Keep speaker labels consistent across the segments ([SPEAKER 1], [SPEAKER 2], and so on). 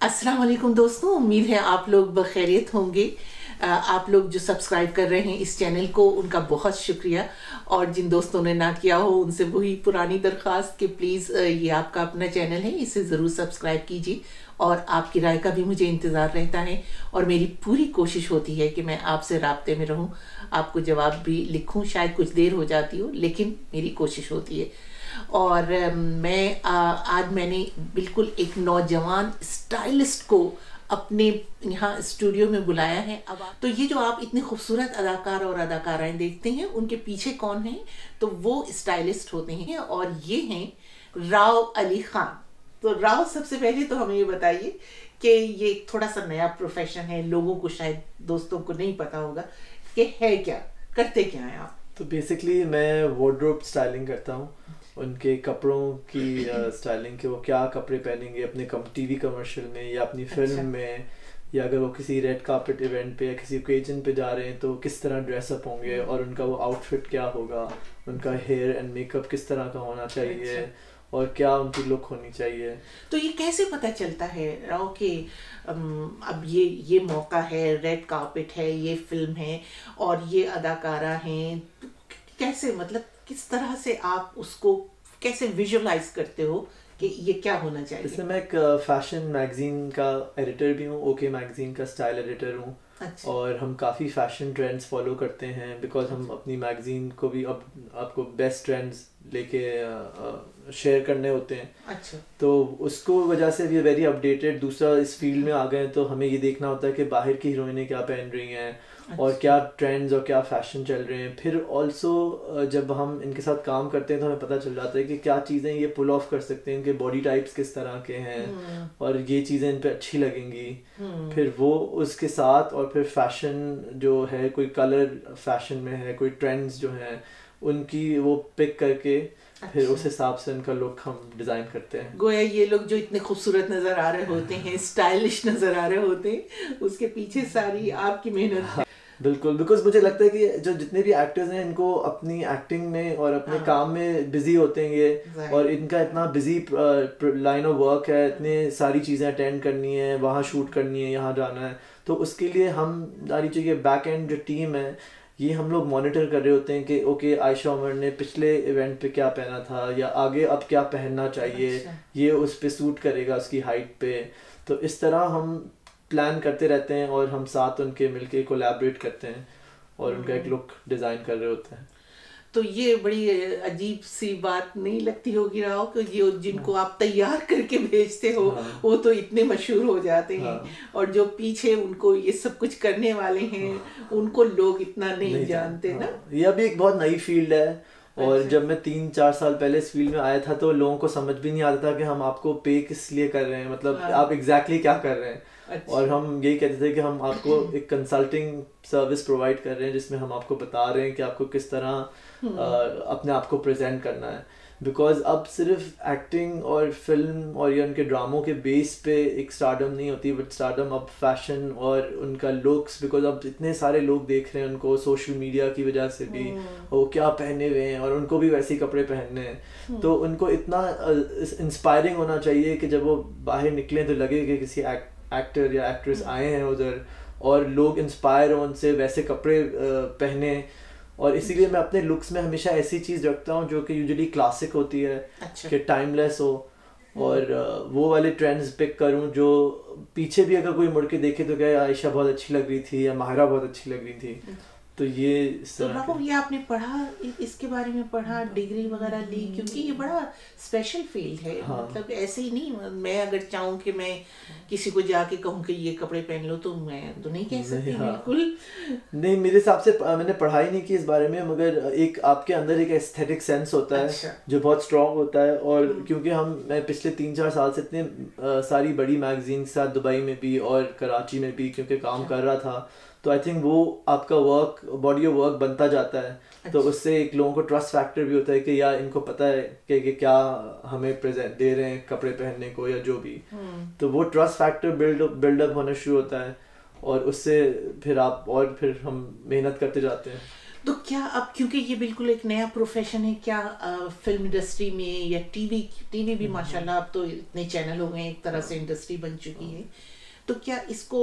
[SPEAKER 1] अस्सलाम वालेकुम दोस्तों, उम्मीद है आप लोग बखैरियत होंगे। आप लोग जो सब्सक्राइब कर रहे हैं इस चैनल को, उनका बहुत शुक्रिया। और जिन दोस्तों ने ना किया हो, उनसे वही पुरानी दरख्वास्त कि प्लीज़ ये आपका अपना चैनल है, इसे ज़रूर सब्सक्राइब कीजिए। और आपकी राय का भी मुझे इंतज़ार रहता है। और मेरी पूरी कोशिश होती है कि मैं आपसे रबते में रहूँ। आपको जवाब भी लिखूँ, शायद कुछ देर हो जाती हो, लेकिन मेरी कोशिश होती है। और मैं आ, आज मैंने बिल्कुल एक नौजवान स्टाइलिस्ट को अपने यहाँ स्टूडियो में बुलाया है। अब तो ये जो आप इतने खूबसूरत अदाकार और अदाकाराएँ देखते हैं उनके पीछे कौन है? तो वो स्टाइलिस्ट होते हैं और ये हैं राव अली खान। तो राव सबसे पहले तो हमें ये बताइए कि ये थोड़ा सा नया प्रोफेशन है लोगों को शायद दोस्तों को नहीं पता होगा कि है क्या करते क्या हैं आप?
[SPEAKER 2] तो बेसिकली मैं वार्डरोब स्टाइलिंग करता हूँ। उनके कपड़ों की स्टाइलिंग के वो क्या कपड़े पहनेंगे अपने कम टीवी कमर्शियल में या अपनी फ़िल्म
[SPEAKER 1] अच्छा।
[SPEAKER 2] में या अगर वो किसी रेड कार्पेट इवेंट पे या किसी ओकेजन पे जा रहे हैं तो किस तरह ड्रेसअप होंगे
[SPEAKER 1] हम्म।
[SPEAKER 2] और उनका वो आउटफिट क्या होगा उनका हेयर एंड मेकअप किस तरह का होना चाहिए
[SPEAKER 1] अच्छा।
[SPEAKER 2] और क्या उनकी लुक होनी चाहिए
[SPEAKER 1] तो ये कैसे पता चलता है राव कि अब ये ये मौका है रेड कार्पेट है ये फ़िल्म है और ये अदाकारा हैं तो कैसे मतलब किस तरह से आप उसको कैसे विजुअलाइज करते हो कि ये क्या होना
[SPEAKER 2] इसमें
[SPEAKER 1] चाहिए
[SPEAKER 2] मैं एक फ़ैशन मैगजीन का एडिटर भी हूँ ओके मैगजीन का स्टाइल एडिटर हूँ।
[SPEAKER 1] अच्छा।
[SPEAKER 2] और हम काफ़ी फ़ैशन ट्रेंड्स फॉलो करते हैं बिकॉज़ अच्छा। हम अपनी मैगजीन को भी अब आपको बेस्ट ट्रेंड्स लेके शेयर करने होते हैं।
[SPEAKER 1] अच्छा।
[SPEAKER 2] तो उसको वजह से वी वेरी अपडेटेड दूसरा इस फ़ील्ड में आ गए तो हमें ये देखना होता है कि बाहर की हीरोइनें क्या पहन रही हैं और क्या ट्रेंड्स और क्या फ़ैशन चल रहे हैं। फिर ऑल्सो जब हम इनके साथ काम करते हैं तो हमें पता चल जाता है कि क्या चीज़ें ये पुल ऑफ़ कर सकते हैं। इनके बॉडी टाइप्स किस तरह के हैं और ये चीज़ें इन पे अच्छी लगेंगी। फिर वो उसके साथ और फिर फ़ैशन जो है कोई कलर फ़ैशन में है कोई ट्रेंड्स जो हैं उनकी वो पिक करके फिर
[SPEAKER 1] अच्छा।
[SPEAKER 2] उस हिसाब से उनका लुक हम डिज़ाइन करते हैं।
[SPEAKER 1] गोया ये लोग जो इतने खूबसूरत नज़र आ रहे होते हैं स्टाइलिश नज़र आ रहे होते हैं उसके पीछे सारी आपकी मेहनत। है।
[SPEAKER 2] बिल्कुल बिकॉज़ मुझे लगता है कि जो जितने भी एक्टर्स हैं इनको अपनी एक्टिंग में और अपने
[SPEAKER 1] हाँ।
[SPEAKER 2] काम में बिज़ी होते हैं ये
[SPEAKER 1] Right.
[SPEAKER 2] और इनका इतना बिज़ी लाइन ऑफ़ वर्क है इतने सारी चीज़ें अटेंड करनी है वहाँ शूट करनी है यहाँ जाना है तो उसके लिए हम सारी चीज़ें बैक एंड जो टीम है ये हम लोग मॉनिटर कर रहे होते हैं कि ओके आयशा उमर ने पिछले इवेंट पे क्या पहना था या आगे अब क्या पहनना चाहिए
[SPEAKER 1] अच्छा।
[SPEAKER 2] ये उस पे सूट करेगा उसकी हाइट पे तो इस तरह हम प्लान करते रहते हैं और हम साथ उनके मिलके कोलैबोरेट करते हैं और उनका
[SPEAKER 1] हम्म।
[SPEAKER 2] एक लुक डिज़ाइन कर रहे होते हैं
[SPEAKER 1] तो ये बड़ी अजीब सी बात नहीं लगती होगी राव कि ये जिनको आप तैयार करके भेजते हो
[SPEAKER 2] हाँ।
[SPEAKER 1] वो तो इतने मशहूर हो जाते हैं
[SPEAKER 2] हाँ।
[SPEAKER 1] और जो पीछे उनको ये सब कुछ करने वाले हैं हाँ। उनको लोग इतना नहीं,
[SPEAKER 2] नहीं
[SPEAKER 1] जानते
[SPEAKER 2] हाँ। ना। ये अभी एक बहुत नई फ़ील्ड है और। जब मैं तीन चार साल पहले इस फ़ील्ड में आया था तो लोगों को समझ भी नहीं आता था कि हम आपको पे किस लिए कर रहे हैं मतलब
[SPEAKER 1] हाँ।
[SPEAKER 2] आप एग्जैक्टली exactly क्या कर रहे हैं
[SPEAKER 1] अच्छा।
[SPEAKER 2] और हम यही कहते थे कि हम आपको एक कंसल्टिंग सर्विस प्रोवाइड कर रहे हैं जिसमें हम आपको बता रहे हैं कि आपको किस तरह
[SPEAKER 1] हम्म।
[SPEAKER 2] अपने आप को प्रेजेंट करना है बिकॉज़ अब सिर्फ़ एक्टिंग और फ़िल्म और या उनके ड्रामों के बेस पे एक स्टारडम नहीं होती बट स्टारडम अब फ़ैशन और उनका लुक्स बिकॉज़ अब इतने सारे लोग देख रहे हैं उनको सोशल मीडिया की वजह से भी
[SPEAKER 1] हम्म।
[SPEAKER 2] वो क्या पहने हुए हैं और उनको भी वैसे ही कपड़े पहनने हैं hmm. तो उनको इतना इंस्पायरिंग होना चाहिए कि जब वो बाहर निकलें तो लगे कि किसी एक्टर या एक्ट्रेस hmm. आए हैं उधर और लोग इंस्पायर हों उनसे वैसे कपड़े पहने और इसीलिए मैं अपने लुक्स में हमेशा ऐसी चीज़ रखता हूँ जो कि यूजुअली क्लासिक होती है
[SPEAKER 1] अच्छा।
[SPEAKER 2] कि टाइमलेस हो। और वो वाले ट्रेंड्स पिक करूँ जो पीछे भी अगर कोई मुड़ के देखे तो क्या आयशा बहुत अच्छी लग रही थी या माहरा बहुत अच्छी लग रही थी। तो ये
[SPEAKER 1] तो
[SPEAKER 2] के-
[SPEAKER 1] ये आपने पढ़ा इसके बारे में पढ़ा डिग्री वगैरह ली क्योंकि ये बड़ा स्पेशल फ़ील्ड है
[SPEAKER 2] हाँ।
[SPEAKER 1] मतलब ऐसे ही नहीं मैं अगर चाहूँ कि मैं किसी को जाके कहूँ कि ये कपड़े पहन लो तो मैं तो नहीं कह सकती
[SPEAKER 2] हाँ।
[SPEAKER 1] बिल्कुल
[SPEAKER 2] नहीं मेरे हिसाब से मैंने पढ़ाई नहीं की इस बारे में मगर एक आपके अंदर एक एस्थेटिक सेंस होता है
[SPEAKER 1] अच्छा।
[SPEAKER 2] जो बहुत स्ट्रांग होता है और क्योंकि हम मैं पिछले तीन चार साल से इतने सारी बड़ी मैगजीन के साथ दुबई में भी और कराची में भी क्योंकि काम कर रहा था तो आई थिंक वो आपका वर्क बॉडी ऑफ़ वर्क बनता जाता है। अच्छा। तो उससे एक लोगों को ट्रस्ट फैक्टर भी होता है कि यार इनको पता है कि, कि क्या हमें प्रेजेंट दे रहे हैं कपड़े पहनने को या जो भी। तो वो ट्रस्ट फैक्टर बिल्ड बिल्डअप होना शुरू होता है और उससे फिर आप और फिर हम मेहनत करते जाते हैं।
[SPEAKER 1] तो क्या अब क्योंकि ये बिल्कुल एक नया प्रोफेशन है क्या आ, फ़िल्म इंडस्ट्री में या टीवी टीवी भी माशाल्लाह अब तो इतने चैनल हो गए एक तरह से इंडस्ट्री बन चुकी है। तो क्या इसको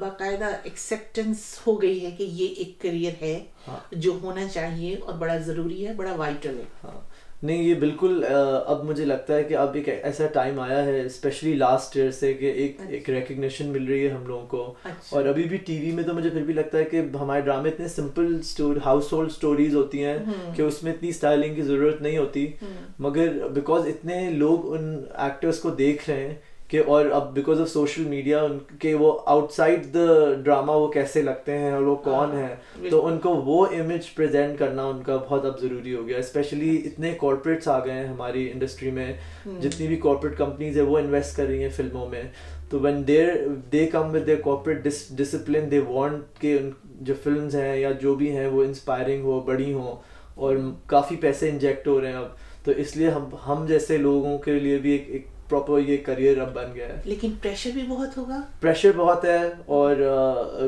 [SPEAKER 1] बाकायदा एक्सेप्टेंस हो गई है कि ये एक करियर है हाँ. जो होना चाहिए और बड़ा ज़रूरी है बड़ा वाइटल है
[SPEAKER 2] हाँ. नहीं ये बिल्कुल अब मुझे लगता है कि अब एक ऐसा टाइम आया है स्पेशली लास्ट ईयर से कि एक अच्छा। एक रिकग्निशन मिल रही है हम लोगों को अच्छा। और अभी भी टीवी में तो मुझे फिर भी लगता है कि हमारे ड्रामे इतने simple story house hold stories होती हैं हम्म। कि उसमें इतनी स्टाइलिंग की ज़रूरत नहीं होती हम्म। मगर बिकॉज़ इतने लोग उन एक्टर्स को देख रहे हैं कि और अब बिकॉज़ ऑफ़ सोशल मीडिया उनके वो आउटसाइड द ड्रामा वो कैसे लगते हैं और वो हाँ, कौन है तो उनको वो इमेज प्रेजेंट करना उनका बहुत अब ज़रूरी हो गया स्पेशली इतने कॉरपोरेट्स आ गए हैं हमारी इंडस्ट्री में हम्म। जितनी भी कॉरपोरेट कंपनीज़ है वो इन्वेस्ट कर रही हैं फ़िल्मों में। तो one there they come with their corporate discipline they want के उन जो फ़िल्म हैं या जो भी हैं वो इंस्पायरिंग हो बड़ी हो और काफ़ी पैसे इंजेक्ट हो रहे हैं अब। तो इसलिए हम हम जैसे लोगों के लिए भी एक, एक प्रॉपर ये करियर अब बन गया है।
[SPEAKER 1] लेकिन प्रेशर भी बहुत होगा।
[SPEAKER 2] प्रेशर बहुत है और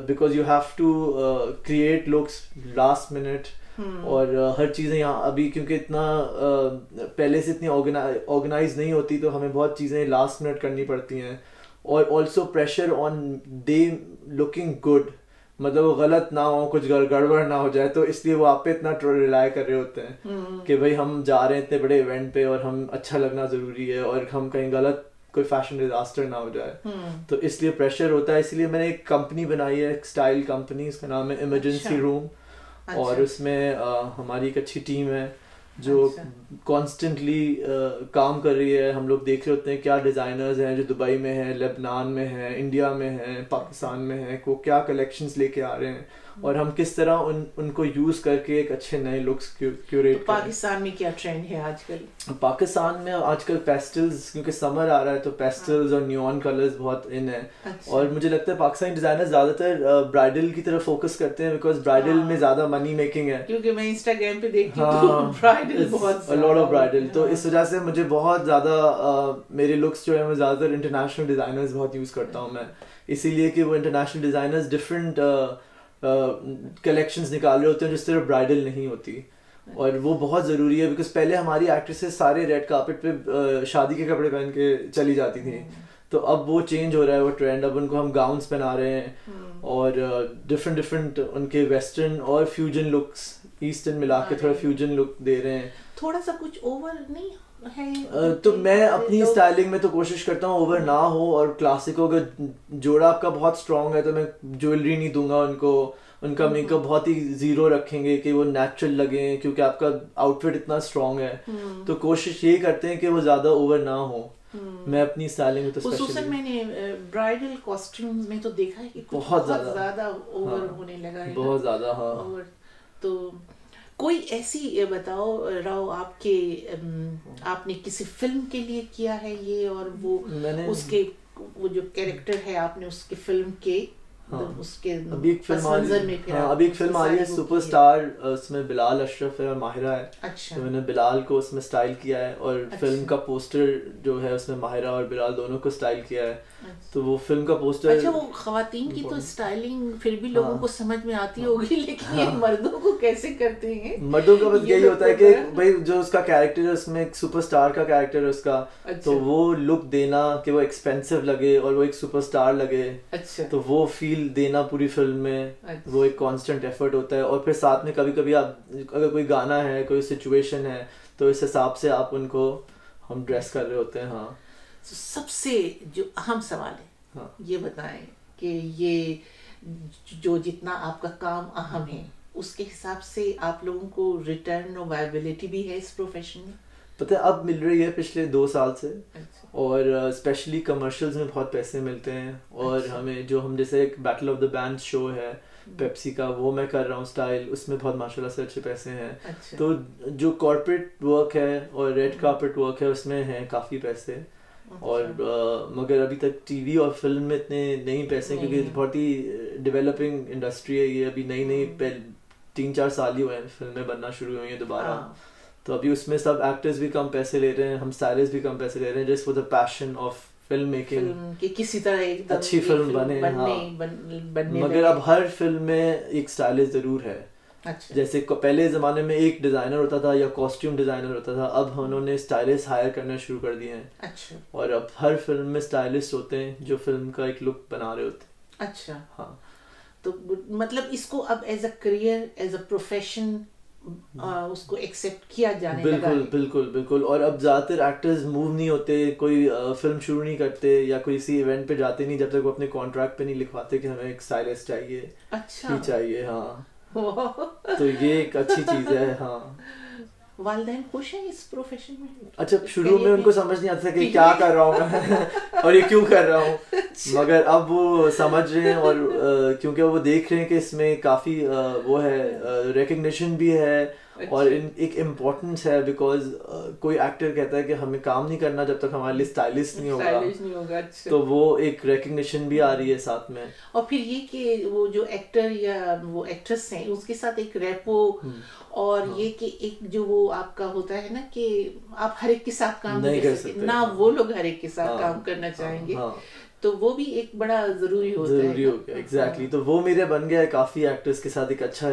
[SPEAKER 2] because you have to create looks last minute और uh, हर चीज़ें यहाँ अभी क्योंकि इतना uh, पहले से इतनी ऑर्गेनाइज नहीं होती तो हमें बहुत चीज़ें लास्ट मिनट करनी पड़ती हैं। और also pressure on the looking good मतलब वो गलत ना हो कुछ गड़बड़ ना हो जाए तो इसलिए वो आप पे इतना रिलाय कर रहे होते हैं हम्म। कि भाई हम जा रहे हैं इतने बड़े इवेंट पे और हम अच्छा लगना ज़रूरी है और हम कहीं गलत कोई फ़ैशन डिजास्टर ना हो जाए हम्म। तो इसलिए प्रेशर होता है इसलिए मैंने एक कंपनी बनाई है एक स्टाइल कंपनी इसका नाम है इमरजेंसी रूम अच्छा। और अच्छा। उसमें हमारी एक अच्छी टीम है जो कॉन्स्टेंटली अच्छा। uh, काम कर रही है हम लोग देख रहे होते हैं क्या डिज़ाइनर्स हैं जो दुबई में हैं लेबनान में हैं इंडिया में हैं पाकिस्तान में हैं को क्या कलेक्शंस लेके आ रहे हैं और हम किस तरह उन उनको यूज़ करके एक अच्छे नए लुक्स क्यूरेट
[SPEAKER 1] तो पाकिस्तान में क्या ट्रेंड है आजकल?
[SPEAKER 2] पाकिस्तान में आजकल पेस्टल्स क्योंकि समर आ रहा है तो पेस्टल्स और न्यून कलर्स बहुत इन है। अच्छा। और मुझे लगता है पाकिस्तानी डिज़ाइनर ज़्यादातर ब्राइडल की तरफ़ फोकस करते हैं बिकॉज़ ब्राइडल हाँ। में ज़्यादा मनी मेकिंग है।
[SPEAKER 1] क्योंकि मैं इंस्टाग्राम पे देखती हूँ हाँ, ब्राइडल बहुत
[SPEAKER 2] लॉट ऑफ़ ब्राइडल तो इस वजह से मुझे बहुत ज़्यादा मेरे लुक्स जो है मैं ज़्यादातर इंटरनेशनल डिजाइनर्स बहुत यूज़ करता हूँ मैं। इसीलिए कि वो इंटरनेशनल डिजाइनर्स डिफरेंट कलेक्शंस निकाल रहे होते हैं जिस तरह ब्राइडल नहीं होती। और वो बहुत ज़रूरी है बिकॉज़ पहले हमारी एक्ट्रेसेस सारे रेड कार्पेट पे शादी के कपड़े पहन के चली जाती थी। तो अब वो चेंज हो रहा है वो ट्रेंड अब उनको हम गाउन्स पहना रहे हैं। हम्म। और डिफरेंट डिफरेंट उनके वेस्टर्न और फ्यूजन लुक्स ईस्टर्न मिला के थोड़ा फ्यूजन लुक दे रहे हैं।
[SPEAKER 1] थोड़ा सा कुछ ओवर नहीं
[SPEAKER 2] तो मैं अपनी स्टाइलिंग में तो कोशिश करता हूँ ओवर ना हो और क्लासिक हो अगर जोड़ा आपका बहुत स्ट्रांग है तो मैं ज्वेलरी नहीं दूँगा उनको। उनका मेकअप हम्म। बहुत ही ज़ीरो रखेंगे कि वो नेचुरल लगे क्योंकि आपका आउटफिट इतना स्ट्रांग है। हम्म। तो कोशिश ये करते हैं कि वो ज़्यादा ओवर ना हो। हम्म। मैं अपनी स्टाइलिंग में तो
[SPEAKER 1] स्पेशली मैंने ब्राइडल कॉस्ट्यूम्स में तो देखा है कि बहुत ज़्यादा। ओवर हाँ, होने लगा है
[SPEAKER 2] बहुत ज़्यादा हाँ।
[SPEAKER 1] तो कोई ऐसी बताओ राव आपके आपने किसी फ़िल्म के लिए किया है ये और वो उसके वो जो कैरेक्टर है आपने उसके फ़िल्म के हाँ, उसके
[SPEAKER 2] अभी एक फ़िल्म आ रही है। अभी एक फ़िल्म आ रही है सुपरस्टार उसमें बिलाल अशरफ है और माहिरा है। अच्छा। तो मैंने बिलाल को उसमें स्टाइल किया है और अच्छा। फ़िल्म का पोस्टर जो है उसमें माहिरा और बिलाल दोनों को स्टाइल किया है। अच्छा। तो वो फ़िल्म का पोस्टर
[SPEAKER 1] अच्छा वो खातन की तो स्टाइलिंग फिर भी लोगों हाँ, को समझ में आती होगी लेकिन ये मर्दों को कैसे करते हैं?
[SPEAKER 2] मर्दों का बस यही होता है कि भाई जो उसका कैरेक्टर है उसमें एक सुपरस्टार का कैरेक्टर है उसका। अच्छा। तो वो लुक देना कि वो एक्सपेंसिव लगे और वो एक सुपरस्टार लगे। अच्छा। तो वो फील देना पूरी फ़िल्म में अच्छा। वो एक कांस्टेंट एफर्ट होता है और फिर साथ में कभी कभी आप अगर कोई गाना है कोई सिचुएशन है तो इस हिसाब से आप उनको हम ड्रेस कर रहे होते हैं हाँ
[SPEAKER 1] तो सबसे जो अहम सवाल है हाँ. ये बताएँ कि ये जो जितना आपका काम अहम है उसके हिसाब से आप लोगों को रिटर्न और वायबिलिटी भी है इस प्रोफेशन में
[SPEAKER 2] पता है अब मिल रही है पिछले दो साल से अच्छा। और स्पेशली uh, कमर्शियल्स में बहुत पैसे मिलते हैं और अच्छा। हमें जो हम जैसे एक battle of the band show है पेप्सी का वो मैं कर रहा हूँ स्टाइल उसमें बहुत माशाल्लाह से अच्छे पैसे हैं अच्छा। तो जो कॉर्पोरेट वर्क है और रेड कार्पेट वर्क है उसमें हैं काफ़ी पैसे अच्छा। और आ, मगर अभी तक टीवी और फ़िल्म में इतने नहीं पैसे नहीं क्योंकि बहुत ही डेवलपिंग इंडस्ट्री है ये अभी नई नई हम्म। तीन चार साल ही हुए हैं फ़िल्में बनना शुरू हुई हैं दोबारा हाँ। तो अभी उसमें सब एक्टर्स भी कम पैसे ले रहे हैं हम स्टाइलिस्ट भी कम पैसे ले रहे हैं just for the passion of film making
[SPEAKER 1] कि किसी तरह एक
[SPEAKER 2] अच्छी फ़िल्म बने बनने, हाँ. बन, बनने मगर अब हर फ़िल्म में एक स्टाइलिस्ट ज़रूर है।
[SPEAKER 1] अच्छा।
[SPEAKER 2] जैसे पहले ज़माने में एक डिज़ाइनर होता था या कॉस्ट्यूम डिज़ाइनर होता था अब उन्होंने स्टाइलिस्ट हायर करना शुरू कर दिए हैं।
[SPEAKER 1] अच्छा।
[SPEAKER 2] और अब हर फ़िल्म में स्टाइलिस्ट होते हैं जो फ़िल्म का एक लुक बना रहे होते हैं।
[SPEAKER 1] अच्छा।
[SPEAKER 2] हाँ।
[SPEAKER 1] तो मतलब इसको अब as a career as a profession उसको एक्सेप्ट किया जाने
[SPEAKER 2] बिल्कुल
[SPEAKER 1] लगा।
[SPEAKER 2] बिल्कुल बिल्कुल। और अब ज़्यादातर एक्टर्स मूव नहीं होते कोई आ, फ़िल्म शुरू नहीं करते या कोई इसी इवेंट पे जाते नहीं जब तक वो अपने कॉन्ट्रैक्ट पे नहीं लिखवाते कि हमें एक स्टाइलिस्ट चाहिए
[SPEAKER 1] अच्छा।
[SPEAKER 2] चाहिए हाँ। तो ये एक अच्छी चीज़ है हाँ।
[SPEAKER 1] वालदेन खुश है इस प्रोफेशन में?
[SPEAKER 2] अच्छा शुरू में उनको समझ नहीं आता था कि क्या कर रहा हूँ मैं और ये क्यों कर रहा हूँ। मगर अब वो समझ रहे हैं और क्योंकि वो देख रहे हैं कि इसमें काफ़ी वो है रिकग्निशन भी है और इन एक इम्पोर्टेंस है बिकॉज़ uh, कोई एक्टर कहता है कि हमें काम नहीं करना जब तक हमारे लिए स्टाइलिस्ट नहीं होगा।
[SPEAKER 1] स्टाइलिश नहीं होगा
[SPEAKER 2] तो वो एक रिकग्निशन भी आ रही है साथ में।
[SPEAKER 1] और फिर ये कि वो जो एक्टर या वो एक्ट्रेस हैं उसके साथ एक रेपो
[SPEAKER 2] हम्म।
[SPEAKER 1] और
[SPEAKER 2] हाँ।
[SPEAKER 1] ये कि एक जो वो आपका होता है ना कि आप हर एक के साथ काम
[SPEAKER 2] नहीं कर
[SPEAKER 1] सकते। ना
[SPEAKER 2] हाँ।
[SPEAKER 1] वो लोग हर एक के साथ
[SPEAKER 2] हाँ,
[SPEAKER 1] काम करना चाहेंगे।
[SPEAKER 2] हाँ।
[SPEAKER 1] तो वो भी एक बड़ा ज़रूरी होता है
[SPEAKER 2] ज़रूरी हो गया एग्जैक्टली तो वो मेरे बन गया है काफ़ी एक्टर्स के साथ एक अच्छा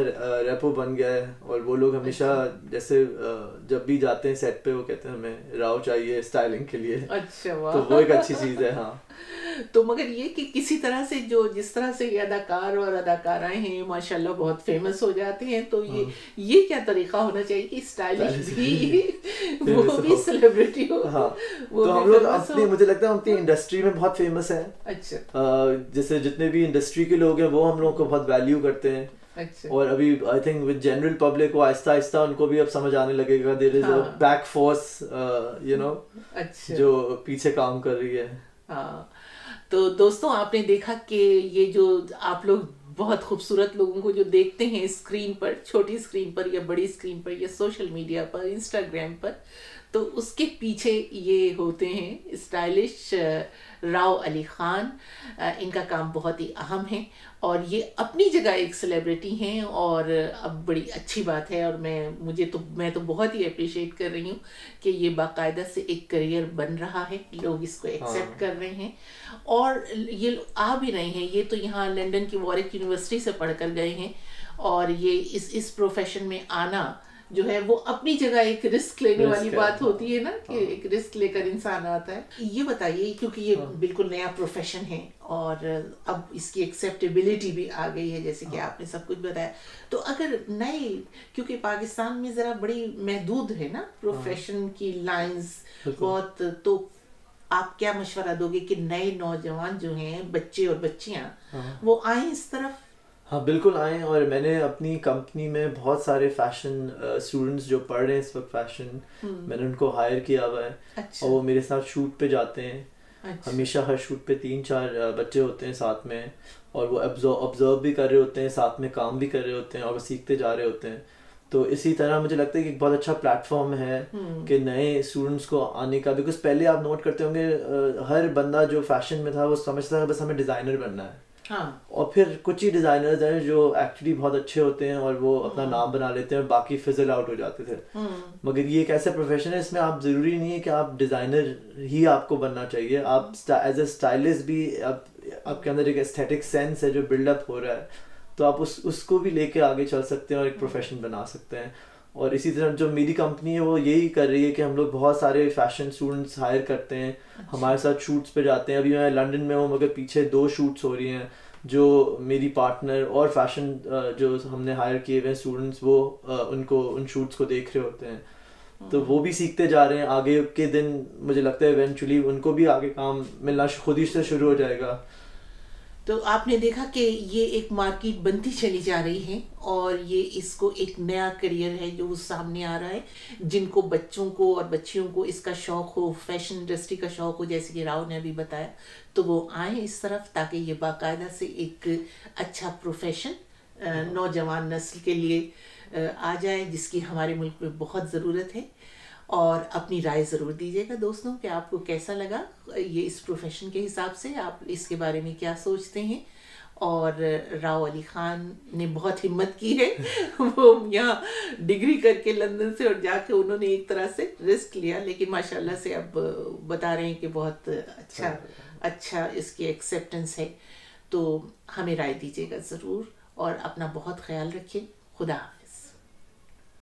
[SPEAKER 2] रेपो बन गया है। और वो लोग हमेशा जैसे जब भी जाते हैं सेट पे वो कहते हैं हमें राव चाहिए स्टाइलिंग के लिए।
[SPEAKER 1] अच्छा वाह।
[SPEAKER 2] तो वो एक अच्छी चीज़ है हाँ।
[SPEAKER 1] तो मगर ये कि किसी तरह से जो जिस तरह से ये अदाकार और अदाकाराएँ हैं माशाल्लाह बहुत फ़ेमस हो जाते हैं तो ये ये क्या तरीका होना चाहिए कि स्टाइलिश भी वो भी सेलिब्रिटी हो।
[SPEAKER 2] हाँ।
[SPEAKER 1] वो
[SPEAKER 2] तो हम लोग अपनी मुझे लगता है हम अपनी इंडस्ट्री में बहुत फ़ेमस हैं।
[SPEAKER 1] अच्छा।
[SPEAKER 2] अ, जैसे जितने भी इंडस्ट्री के लोग हैं वो हम लोग को बहुत वैल्यू करते हैं।
[SPEAKER 1] अच्छा।
[SPEAKER 2] और अभी I think with general public को आहिस्ता आहिस्ता उनको भी अब समझ आने लगेगा। देर इज़ अ
[SPEAKER 1] हाँ।
[SPEAKER 2] बैक फोर्स यू नो जो पीछे काम कर रही है।
[SPEAKER 1] हाँ। तो दोस्तों आपने देखा कि ये जो आप लोग बहुत खूबसूरत लोगों को जो देखते हैं स्क्रीन पर, छोटी स्क्रीन पर या बड़ी स्क्रीन पर या सोशल मीडिया पर इंस्टाग्राम पर तो उसके पीछे ये होते हैं स्टाइलिश राव अली खान। इनका काम बहुत ही अहम है और ये अपनी जगह एक सेलिब्रिटी हैं और अब बड़ी अच्छी बात है और मैं मुझे तो मैं तो बहुत ही अप्रिशिएट कर रही हूँ कि ये बाकायदा से एक करियर बन रहा है। लोग इसको एक्सेप्ट
[SPEAKER 2] हाँ।
[SPEAKER 1] कर रहे हैं। और ये आ भी रहे हैं। ये तो यहाँ लंदन की वॉरिक यूनिवर्सिटी से पढ़कर गए हैं और ये इस इस प्रोफेशन में आना जो है वो अपनी जगह एक रिस्क लेने
[SPEAKER 2] Risk
[SPEAKER 1] वाली बात
[SPEAKER 2] हाँ,
[SPEAKER 1] होती है ना कि हाँ। एक रिस्क लेकर इंसान आता है ये बताइए क्योंकि ये
[SPEAKER 2] हाँ।
[SPEAKER 1] बिल्कुल नया प्रोफेशन है और अब इसकी एक्सेप्टेबिलिटी भी आ गई है जैसे
[SPEAKER 2] हाँ।
[SPEAKER 1] कि आपने सब कुछ बताया तो अगर नए क्योंकि पाकिस्तान में जरा बड़ी महदूद है ना प्रोफेशन की लाइंस
[SPEAKER 2] हाँ।
[SPEAKER 1] बहुत तो आप क्या मशवरा दोगे कि नए नौजवान जो हैं बच्चे और बच्चियाँ
[SPEAKER 2] हाँ।
[SPEAKER 1] वो आए इस तरफ़
[SPEAKER 2] हाँ बिल्कुल आए और मैंने अपनी कंपनी में बहुत सारे फ़ैशन स्टूडेंट्स जो पढ़ रहे हैं इस वक्त फ़ैशन मैंने उनको हायर किया हुआ है।
[SPEAKER 1] अच्छा।
[SPEAKER 2] और वो मेरे साथ शूट पे जाते हैं।
[SPEAKER 1] अच्छा।
[SPEAKER 2] हमेशा हर शूट पे तीन चार बच्चे होते हैं साथ में। और वो ऑब्ज़र्व भी कर रहे होते हैं साथ में काम भी कर रहे होते हैं और वो सीखते जा रहे होते हैं। तो इसी तरह मुझे लगता है कि एक बहुत अच्छा प्लेटफॉर्म है कि नए स्टूडेंट्स को आने का। बिकॉज़ पहले आप नोट करते होंगे हर बंदा जो फ़ैशन में था वो समझता था बस हमें डिज़ाइनर बनना है।
[SPEAKER 1] हाँ।
[SPEAKER 2] और फिर कुछ ही डिज़ाइनर्स हैं जो एक्चुअली बहुत अच्छे होते हैं और वो अपना नाम बना लेते हैं और बाकी फिजल आउट हो जाते थे
[SPEAKER 1] हम्म।
[SPEAKER 2] मगर ये एक ऐसा प्रोफेशन है इसमें आप ज़रूरी नहीं है कि आप डिज़ाइनर ही आपको बनना चाहिए। आप एज ए स्टाइलिस्ट भी आप आपके अंदर एक एस्थेटिक सेंस है जो बिल्डअप हो रहा है तो आप उस उसको भी लेके आगे चल सकते हैं और एक प्रोफेशन बना सकते हैं। और इसी तरह जो मेरी कंपनी है वो यही कर रही है कि हम लोग बहुत सारे फ़ैशन स्टूडेंट्स हायर करते हैं। अच्छा। हमारे साथ शूट्स पे जाते हैं। अभी मैं लंदन में हूँ मगर पीछे दो शूट्स हो रही हैं जो मेरी पार्टनर और फ़ैशन जो हमने हायर किए हुए स्टूडेंट्स वो उनको उन शूट्स को देख रहे होते हैं। तो वो भी सीखते जा रहे हैं। आगे के दिन मुझे लगता है इवेंचुअली उनको भी आगे काम मिलना खुद ही से शुरू हो जाएगा।
[SPEAKER 1] तो आपने देखा कि ये एक मार्केट बनती चली जा रही है और ये इसको एक नया करियर है जो सामने आ रहा है, जिनको बच्चों को और बच्चियों को इसका शौक हो, फ़ैशन इंडस्ट्री का शौक हो, जैसे कि राव ने अभी बताया। तो वो आए इस तरफ़ ताकि ये बाकायदा से एक अच्छा प्रोफेशन नौजवान नस्ल के लिए आ जाए, जिसकी हमारे मुल्क में बहुत ज़रूरत है। और अपनी राय ज़रूर दीजिएगा दोस्तों कि आपको कैसा लगा, ये इस प्रोफेशन के हिसाब से आप इसके बारे में क्या सोचते हैं? और राव अली खान ने बहुत हिम्मत की है, वो यहाँ डिग्री करके लंदन से और जाके उन्होंने एक तरह से रिस्क लिया, लेकिन माशाल्लाह से अब बता रहे हैं कि बहुत अच्छा अच्छा इसकी एक्सेप्टेंस है। तो हमें राय दीजिएगा ज़रूर और अपना बहुत ख्याल रखें। खुदा